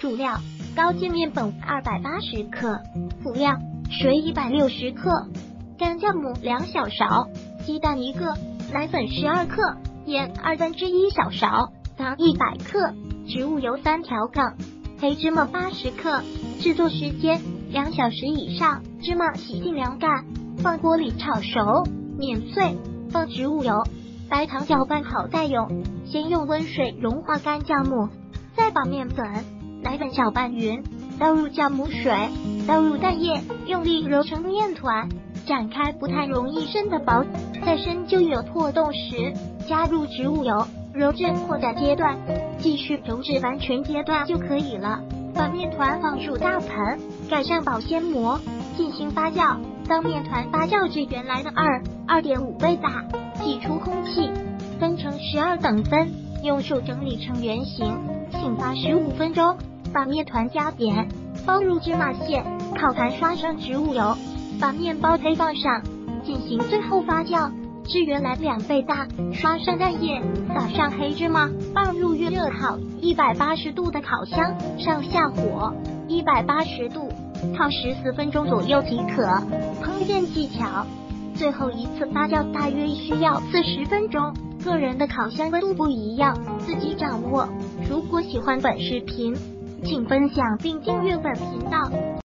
主料：高筋面粉二百八十克，辅料：水一百六十克，干酵母两小勺，鸡蛋一个，奶粉十二克，盐二分之一小勺，糖一百克，植物油三条杠，黑芝麻八十克。制作时间两小时以上。芝麻洗净凉干，放锅里炒熟，碾碎，放植物油。白糖搅拌好再用，先用温水融化干酵母，再把面粉、奶粉搅拌匀，倒入酵母水，倒入蛋液，用力揉成面团，展开不太容易伸的薄，再伸就有破洞时，加入植物油，揉至扩展阶段，继续揉至完全阶段就可以了。把面团放入大盆，盖上保鲜膜，进行发酵。当面团发酵至原来的二二点五倍大，挤出空气，分成十二等分，用手整理成圆形，醒发十五分钟。把面团加扁，包入芝麻馅，烤盘刷上植物油，把面包胚放上，进行最后发酵至原来两倍大。刷上蛋液，撒上黑芝麻，放入预热好一百八十度的烤箱，上下火一百八十度。烤十四分钟左右即可。烹饪技巧：最后一次发酵大约需要四十分钟，个人的烤箱温度不一样，自己掌握。如果喜欢本视频，请分享并订阅本频道。